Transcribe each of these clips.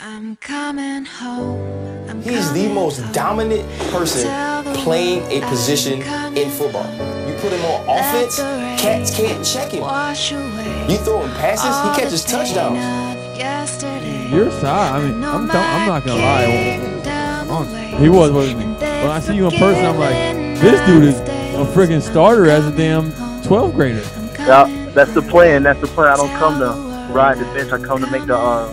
I'm coming home. I'm He's the most home. dominant person playing a position in football. You put him on offense, cats can't check him. Wash away You throw him passes, he catches touchdowns. of yesterday. Your side, I mean, I'm, tell- I'm not gonna lie. kingdom down the On- way. He was, wasn't he? When I see you in person, I'm like, this dude is a freaking starter as a damn 12th grader. Yeah, that's the plan. That's the plan. I don't come to ride the bench. I come to make the uh,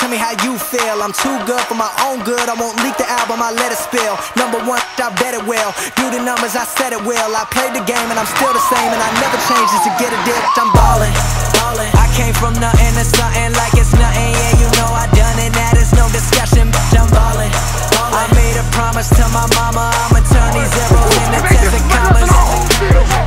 Tell me how you feel. I'm too good for my own good. I won't leak the album, I let it spill. Number one, I bet it will. Do the numbers, I said it will. I played the game and I'm still the same. And I never changed just to get a dip. I'm ballin', ballin'. I came from nothing to something like it's nothing. Yeah, you know I done it. That is no discussion. Bitch, I'm ballin', ballin'. I made a promise to my mama. I'ma turn these zeros into tens and commas.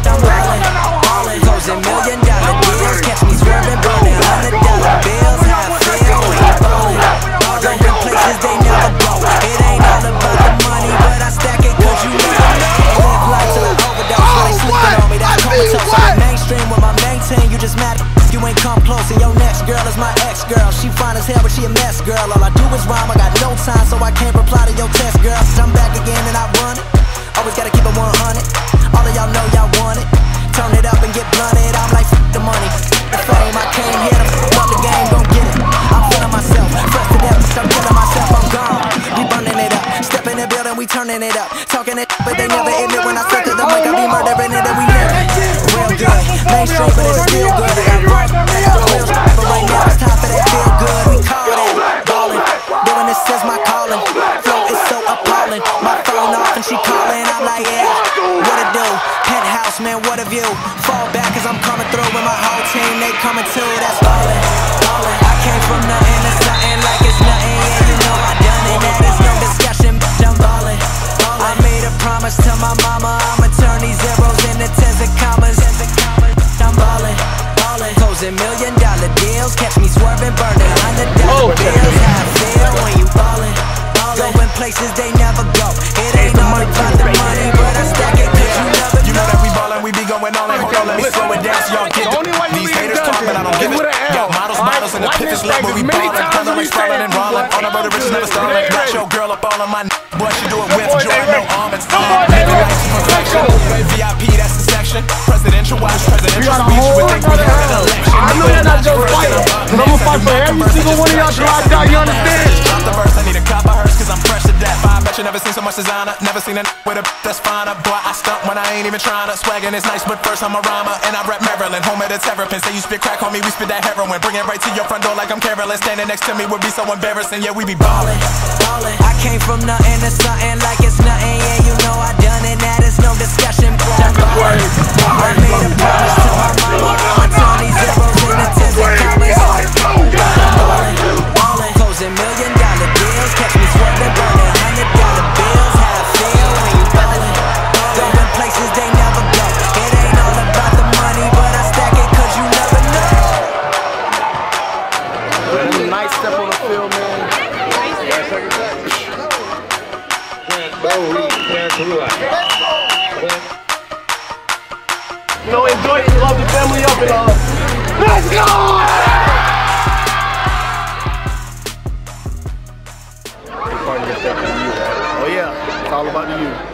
Ex girl. She fine as hell, but she a mess, girl. All I do is rhyme. I got no time, so I can't reply to your text, girl. Since I'm back again and I run it. Always gotta keep it 100. All of y'all know y'all want it. Turn it up and get blunted. I'm like, the money, the fame. I came here to f up the game, gon' get it. I'm feeling myself, fresh to death. I'm killing myself, I'm gone. We burning it up. Step in the building, we turning it up. Talking it, but they never admit when I step to the mic. I be murdering it and we calling. Flow is so appalling. My phone off and she calling. I'm like, yeah, what it do? Penthouse, man, what a view. Fall back cause I'm coming through with my whole team. They coming too, that's ballin'. ballin'. I came from nothing to something like it's nothing. Yeah, you know I done it. That is no discussion, I'm ballin'. I made a promise to my mama. I'ma turn these zeros into tens and commas. I'm ballin', ballin'. Closing million dollar deals. Catch me swerving, burning hundred dollar bills. How I feel when you ballin'. Going places they never go. It ain't all about the money, but I stack it cause you never know. You know know. that we ballin', we be going all in. Hold on, let me slow it down so y'all get The it. These haters Dungeon talk, but I don't give it. with Got models, alright? models, and the Watch pit this is lit back where we ballin'. times Cause as I'm we and rollin'. boy. On the road, the rich never They stallin'. Got your girl up all on my n- Boy, she do it with boys, joy, no ready. almonds. Them boys, they Living ready. life to perfection. Let's go. VIP, that's the section. Presidential watch, presidential got a speech. You would think we other had an election. I know you're not just fighting, but I'ma fight for every single one of y'all till I die, you understand? To death. I bet you never seen so much designer. Never seen a with a that's finer. Boy, I stunt when I ain't even trying to. Swaggin' is nice, but first I'm a rhymer. And I rap Maryland, home of the terrapin. Say you spit crack, on me, we spit that heroin. Bring it right to your front door like I'm careless. Standing next to me would be so embarrassing. Yeah, we be ballin'. ballin'. I came from nothing to something like it's nothing. Yeah, you know I done it. That is no discussion. Bitch, I'm ballin'. I made a promise step on the field, man. You know, enjoy it, love the family up and all. Let's go! Oh yeah, it's all about the youth.